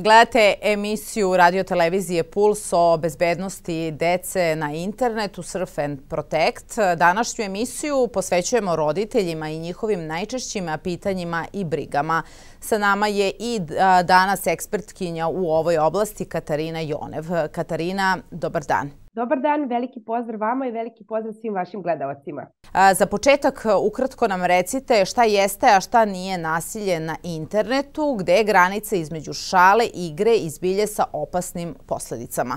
Gledate emisiju radio televizije Puls o bezbednosti dece na internetu Surf and Protect. Današnju emisiju posvećujemo roditeljima i njihovim najčešćim pitanjima i brigama. Sa nama je i danas ekspertkinja u ovoj oblasti Katarina Jonev. Katarina, dobar dan. Dobar dan, veliki pozdrav vama i veliki pozdrav svim vašim gledalacima. Za početak, ukratko nam recite šta jeste, a šta nije nasilje na internetu, gde je granica između šale, igre i zbilje sa opasnim posledicama.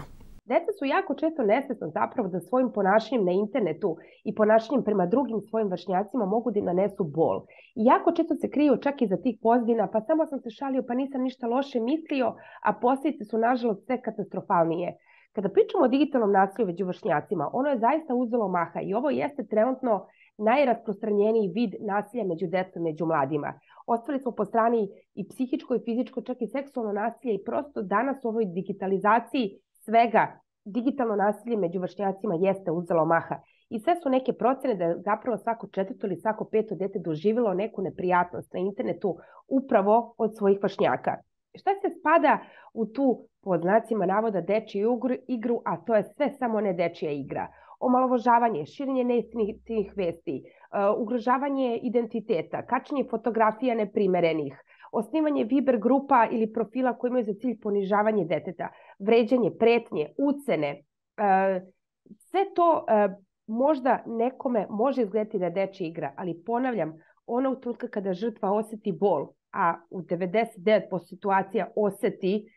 Deca su jako često nesvesna zapravo da svojim ponašanjem na internetu i ponašanjem prema drugim svojim vršnjacima mogu da nanesu bol. I jako često se kriju čak i za tih pozdina, pa samo sam se šalio, pa nisam ništa loše mislio, a posljedice su nažalost sve katastrofalnije. Kada pričamo o digitalnom nasilju među vršnjacima, ono je zaista uzelo maha i ovo jeste trenutno najrasprostranjeniji vid nasilja među decom, među mladima. Ostali smo po strani i psihičko i fizičko, čak i seksualno nasilje i prosto danas u ovoj digitalizaciji svega digitalno nasilje među vršnjacima jeste uzelo maha. I sve su neke procene da je zapravo svako četvrto ili svako peto dete doživjelo neku neprijatnost na internetu upravo od svojih vršnjaka. Šta se spada u tu, po znacima navoda, dečiju igru, a to je sve samo ne dečija igra? Omalovožavanje, širenje neistinitih vesti, uh, ugrožavanje identiteta, kačenje fotografija neprimerenih, osnivanje Viber grupa ili profila koji imaju za cilj ponižavanje deteta, vređanje, pretnje, ucene, uh, sve to uh, možda nekome može izgledati da je igra, ali ponavljam, ona u trenutka kada žrtva oseti bol, a u 99% situacija oseti,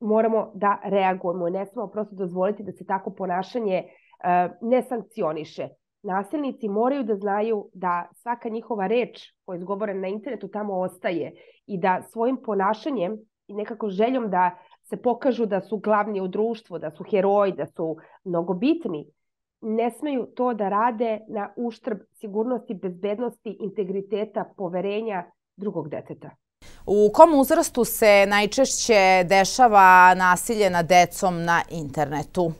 moramo da reagujemo. Ne smemo prosto dozvoliti da se tako ponašanje uh, ne sankcioniše. Nasilnici moraju da znaju da svaka njihova reč koja je izgovorena na internetu tamo ostaje i da svojim ponašanjem i nekako željom da se pokažu da su glavni u društvu, da su heroji, da su mnogo bitni, ne smeju to da rade na uštrb sigurnosti, bezbednosti, integriteta, poverenja drugog deteta. U kom uzrastu se najčešće dešava nasilje nad decom na internetu?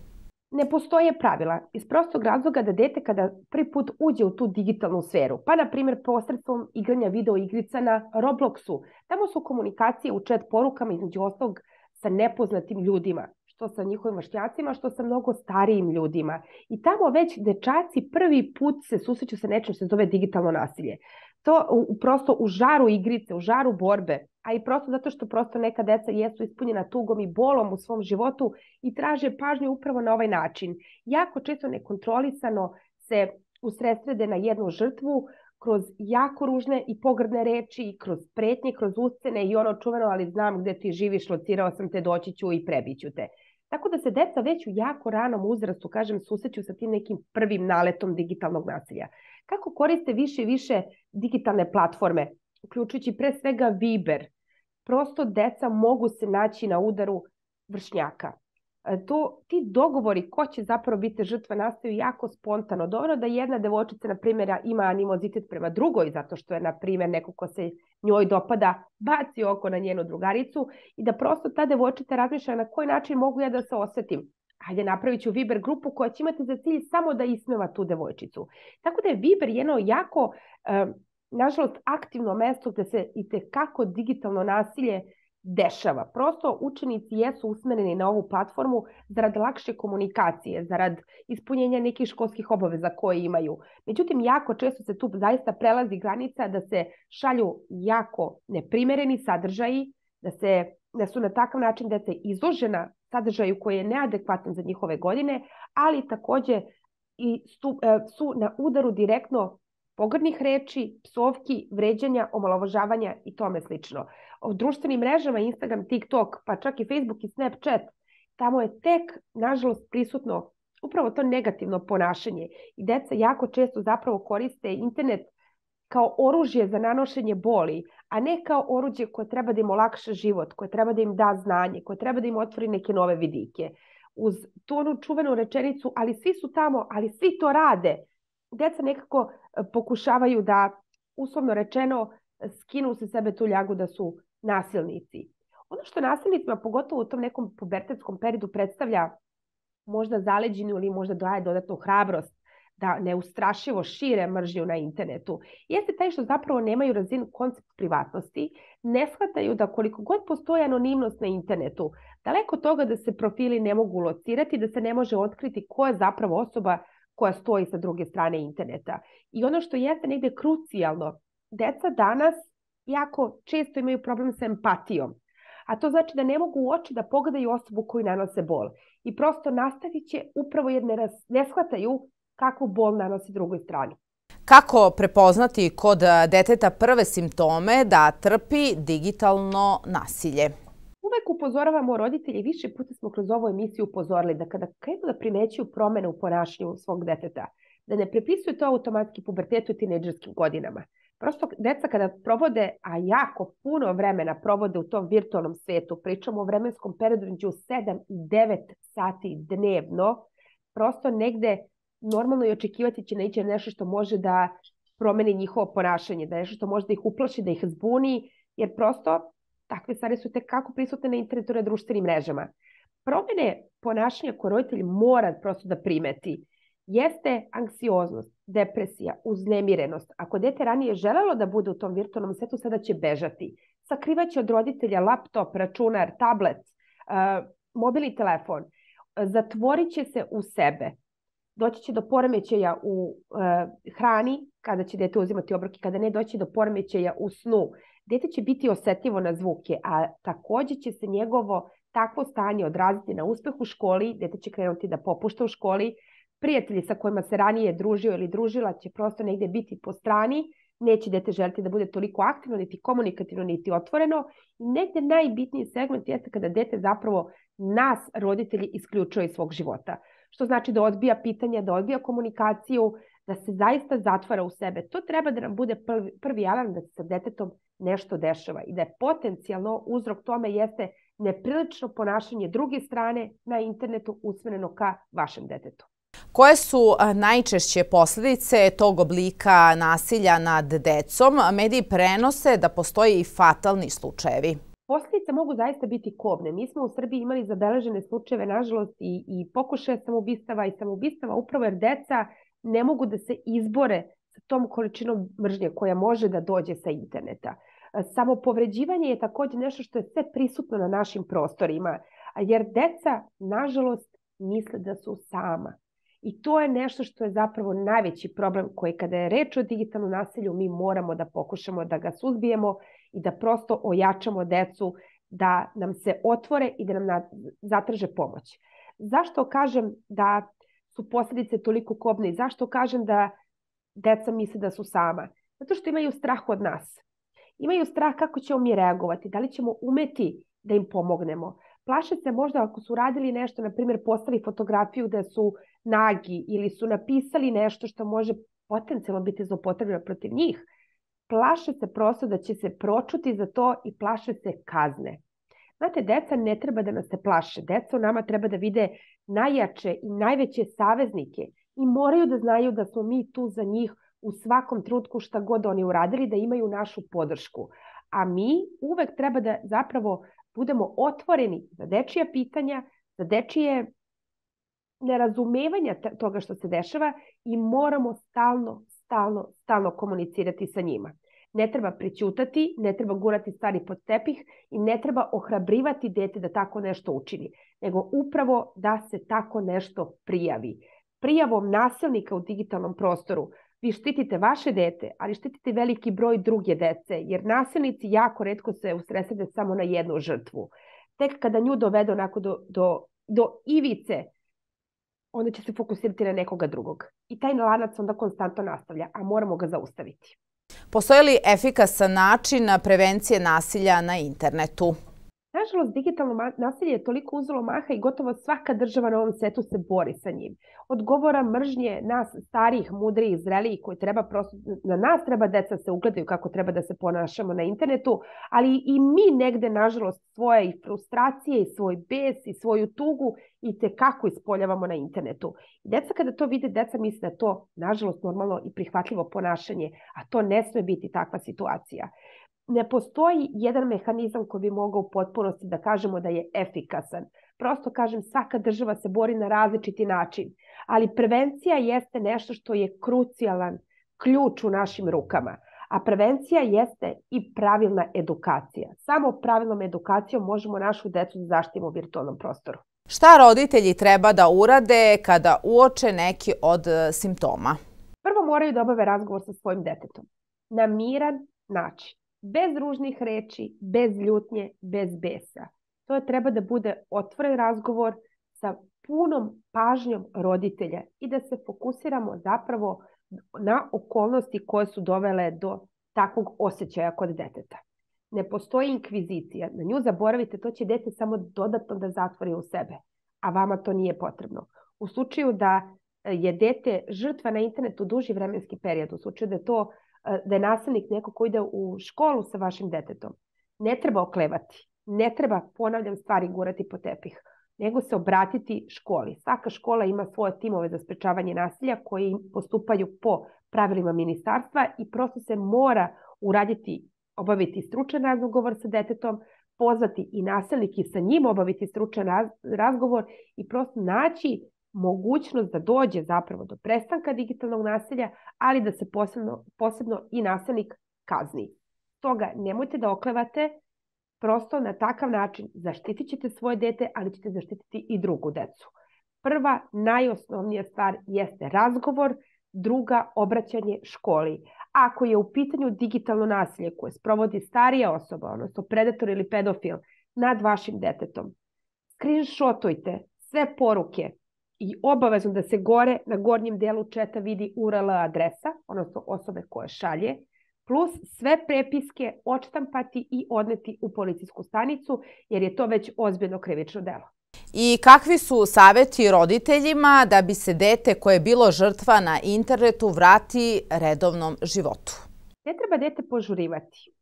Ne postoje pravila iz prostog razloga da dete kada prvi put uđe u tu digitalnu sferu, pa na primjer posredstvom igranja video igrica na Robloxu, tamo su komunikacije u chat porukama između ostalog sa nepoznatim ljudima, što sa njihovim vršnjacima, što sa mnogo starijim ljudima. I tamo već dečaci prvi put se susreću sa nečim što se zove digitalno nasilje to u, prosto u žaru igrice, u žaru borbe, a i prosto zato što prosto neka deca jesu ispunjena tugom i bolom u svom životu i traže pažnju upravo na ovaj način. Jako često nekontrolisano se usredsrede na jednu žrtvu kroz jako ružne i pogrdne reči, kroz pretnje, kroz uscene i ono čuveno, ali znam gde ti živiš, locirao sam te, doći ću i prebiću te. Tako da se deca već u jako ranom uzrastu, kažem, susreću sa tim nekim prvim naletom digitalnog nasilja kako koriste više i više digitalne platforme, uključujući pre svega Viber. Prosto deca mogu se naći na udaru vršnjaka. E, to, ti dogovori ko će zapravo biti žrtva nastaju jako spontano. Dobro da jedna devojčica, na primjer, ima animozitet prema drugoj, zato što je, na primjer, neko ko se njoj dopada, baci oko na njenu drugaricu i da prosto ta devojčica razmišlja na koji način mogu ja da se osetim hajde napravit ću Viber grupu koja će imati za cilj samo da ismeva tu devojčicu. Tako da je Viber jedno jako, e, nažalost, aktivno mesto gde se i tekako digitalno nasilje dešava. Prosto učenici jesu usmereni na ovu platformu zarad lakše komunikacije, zarad ispunjenja nekih školskih obaveza koje imaju. Međutim, jako često se tu zaista prelazi granica da se šalju jako neprimereni sadržaji, da se da su na takav način deca izložena sadržaju koji je neadekvatan za njihove godine, ali takođe i su, e, su na udaru direktno pogrdnih reči, psovki, vređanja, omalovažavanja i tome slično. O društvenim mrežama, Instagram, TikTok, pa čak i Facebook i Snapchat, tamo je tek, nažalost, prisutno upravo to negativno ponašanje. I deca jako često zapravo koriste internet kao oružje za nanošenje boli, a ne kao oruđe koje treba da im olakša život, koje treba da im da znanje, koje treba da im otvori neke nove vidike. Uz tu onu čuvenu rečenicu, ali svi su tamo, ali svi to rade, deca nekako e, pokušavaju da, uslovno rečeno, skinu se sebe tu ljagu da su nasilnici. Ono što nasilnicima, pogotovo u tom nekom pubertetskom periodu, predstavlja možda zaleđinu ili možda daje dodatnu hrabrost, da neustrašivo šire mržnju na internetu, jeste taj što zapravo nemaju razinu koncept privatnosti, ne shvataju da koliko god postoji anonimnost na internetu, daleko toga da se profili ne mogu locirati, da se ne može otkriti ko je zapravo osoba koja stoji sa druge strane interneta. I ono što jeste negde krucijalno, deca danas jako često imaju problem sa empatijom. A to znači da ne mogu u oči da pogledaju osobu koju nanose bol. I prosto nastavit će upravo jer ne, raz, ne shvataju kakvu bol nanosi drugoj strani. Kako prepoznati kod deteta prve simptome da trpi digitalno nasilje? Uvek upozoravamo roditelji, više puta smo kroz ovu emisiju upozorili da kada krenu da primećuju promene u ponašanju svog deteta, da ne prepisuju to automatski pubertetu i tineđerskim godinama. Prosto deca kada provode, a jako puno vremena provode u tom virtualnom svetu, pričamo o vremenskom periodu među 7 i 9 sati dnevno, prosto negde normalno i očekivati će neće nešto što može da promeni njihovo ponašanje, da nešto što može da ih uplaši, da ih zbuni, jer prosto takve stvari su tekako prisutne na internetu na društvenim mrežama. Promene ponašanja koje roditelj mora prosto da primeti jeste anksioznost, depresija, uznemirenost. Ako dete ranije želelo da bude u tom virtualnom svetu, sada će bežati. Sakrivaće od roditelja laptop, računar, tablet, uh, mobilni telefon. Zatvorit će se u sebe. Doći će do poremećaja u uh, hrani, kada će dete uzimati obroke, kada ne doći do poremećaja u snu. Dete će biti osetljivo na zvuke, a takođe će se njegovo takvo stanje odraziti na uspeh u školi, dete će krenuti da popušta u školi, prijatelji sa kojima se ranije družio ili družila će prosto negde biti po strani, neće dete želiti da bude toliko aktivno, niti komunikativno, niti otvoreno. I negde najbitniji segment jeste kada dete zapravo nas, roditelji, isključuje iz svog života. Što znači da odbija pitanja, da odbija komunikaciju, da se zaista zatvara u sebe. To treba da nam bude prvi, prvi alarm da se sa detetom nešto dešava i da je potencijalno uzrok tome jeste neprilično ponašanje druge strane na internetu usmereno ka vašem detetu. Koje su najčešće posledice tog oblika nasilja nad decom? Mediji prenose da postoje i fatalni slučajevi. Posledice mogu zaista biti kobne. Mi smo u Srbiji imali zabeležene slučajeve, nažalost, i, i pokušaje samobistava i samobistava upravo jer deca ne mogu da se izbore sa tom količinom mržnje koja može da dođe sa interneta. Samo povređivanje je takođe nešto što je sve prisutno na našim prostorima, jer deca, nažalost, misle da su sama. I to je nešto što je zapravo najveći problem koji kada je reč o digitalnom nasilju mi moramo da pokušamo da ga suzbijemo i da prosto ojačamo decu da nam se otvore i da nam na, zatraže pomoć. Zašto kažem da su posljedice toliko kobne i zašto kažem da deca misle da su sama? Zato što imaju strah od nas. Imaju strah kako ćemo mi reagovati, da li ćemo umeti da im pomognemo. Plaše se možda ako su radili nešto, na primjer postali fotografiju da su nagi ili su napisali nešto što može potencijalno biti zlopotrebno protiv njih, plaše se prosto da će se pročuti za to i plaše se kazne. Znate, deca ne treba da nas se plaše. Deca u nama treba da vide najjače i najveće saveznike i moraju da znaju da smo mi tu za njih u svakom trutku šta god oni uradili, da imaju našu podršku. A mi uvek treba da zapravo budemo otvoreni za dečija pitanja, za dečije nerazumevanja toga što se dešava i moramo stalno, stalno, stalno komunicirati sa njima. Ne treba prećutati, ne treba gurati stvari pod tepih i ne treba ohrabrivati dete da tako nešto učini, nego upravo da se tako nešto prijavi. Prijavom nasilnika u digitalnom prostoru vi štitite vaše dete, ali štitite veliki broj druge dece, jer nasilnici jako redko se usresede samo na jednu žrtvu. Tek kada nju dovede onako do, do, do ivice onda će se fokusirati na nekoga drugog. I taj lanac onda konstantno nastavlja, a moramo ga zaustaviti. Postoje li efikasan način prevencije nasilja na internetu? Nažalost, digitalno nasilje je toliko uzelo maha i gotovo svaka država na ovom svetu se bori sa njim. Od govora mržnje nas starijih, mudrijih, zrelijih koji treba prosto, na nas treba deca se ugledaju kako treba da se ponašamo na internetu, ali i mi negde, nažalost, svoje i frustracije i svoj bes i svoju tugu i te kako ispoljavamo na internetu. Deca kada to vide, deca misle da to, nažalost, normalno i prihvatljivo ponašanje, a to ne sme biti takva situacija ne postoji jedan mehanizam koji bi mogao u potpunosti da kažemo da je efikasan. prosto kažem, svaka država se bori na različiti način, ali prevencija jeste nešto što je krucijalan ključ u našim rukama. A prevencija jeste i pravilna edukacija. Samo pravilnom edukacijom možemo našu decu da zaštitimo u virtualnom prostoru. Šta roditelji treba da urade kada uoče neki od e, simptoma? Prvo moraju da obave razgovor sa svojim detetom. Na miran način. Bez ružnih reči, bez ljutnje, bez besa. To je treba da bude otvoren razgovor sa punom pažnjom roditelja i da se fokusiramo zapravo na okolnosti koje su dovele do takvog osjećaja kod deteta. Ne postoji inkvizicija, na nju zaboravite, to će dete samo dodatno da zatvori u sebe, a vama to nije potrebno. U slučaju da je dete žrtva na internetu duži vremenski period, u slučaju da je to da je nasilnik neko ko ide u školu sa vašim detetom, ne treba oklevati, ne treba, ponavljam, stvari gurati po tepih nego se obratiti školi. Svaka škola ima svoje timove za sprečavanje nasilja koji postupaju po pravilima ministarstva i prosto se mora uraditi, obaviti stručan razgovor sa detetom, pozvati i nasilnik i sa njim obaviti stručan razgovor i prosto naći mogućnost da dođe zapravo do prestanka digitalnog nasilja, ali da se posebno, posebno i nasilnik kazni. Toga nemojte da oklevate, prosto na takav način zaštitit ćete svoje dete, ali ćete zaštititi i drugu decu. Prva, najosnovnija stvar jeste razgovor, druga, obraćanje školi. Ako je u pitanju digitalno nasilje koje sprovodi starija osoba, odnosno predator ili pedofil, nad vašim detetom, screenshotujte sve poruke i obavezno da se gore na gornjem delu četa vidi URL adresa, odnosno osobe koje šalje, plus sve prepiske odštampati i odneti u policijsku stanicu, jer je to već ozbiljno krivično delo. I kakvi su saveti roditeljima da bi se dete koje je bilo žrtva na internetu vrati redovnom životu? Ne treba dete požurivati.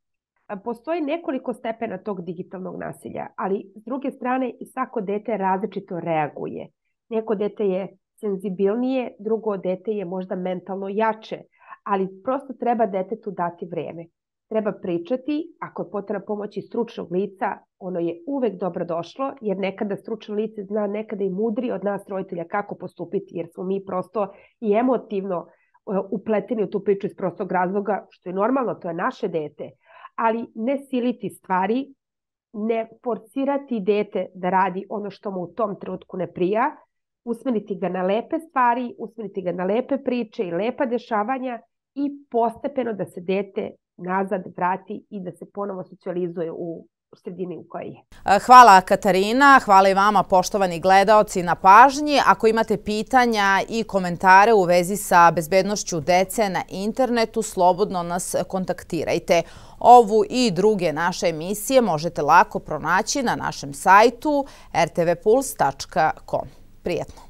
Postoji nekoliko stepena tog digitalnog nasilja, ali s druge strane i svako dete različito reaguje. Neko dete je senzibilnije, drugo dete je možda mentalno jače, ali prosto treba detetu dati vreme. Treba pričati, ako je potrebna pomoći stručnog lica, ono je uvek dobro došlo, jer nekada stručno lice zna nekada i mudri od nas roditelja kako postupiti, jer smo mi prosto i emotivno e, upleteni u tu priču iz prostog razloga, što je normalno, to je naše dete, ali ne siliti stvari, ne forcirati dete da radi ono što mu u tom trenutku ne prija, usmeriti ga na lepe stvari, usmeriti ga na lepe priče i lepa dešavanja i postepeno da se dete nazad vrati i da se ponovo socijalizuje u sredini u kojoj je. Hvala Katarina, hvala i vama poštovani gledaoci na pažnji. Ako imate pitanja i komentare u vezi sa bezbednošću dece na internetu, slobodno nas kontaktirajte. Ovu i druge naše emisije možete lako pronaći na našem sajtu rtvpuls.com. Приятно.